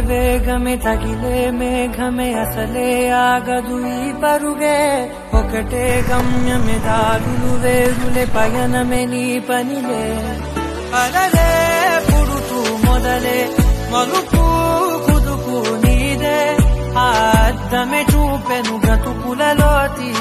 వేగమే తగిలే మేఘమే అసలే ఆగదు ఈ పరుగే. ఒకటే గమ్యమే దారులు వేరులే పయనమే నీ పనిలే. అలలే పుడుతూ మొదలే మలుపు కుదుకు నీదే. ఆ అద్దమే చూపెను బ్రతుకులలో తీ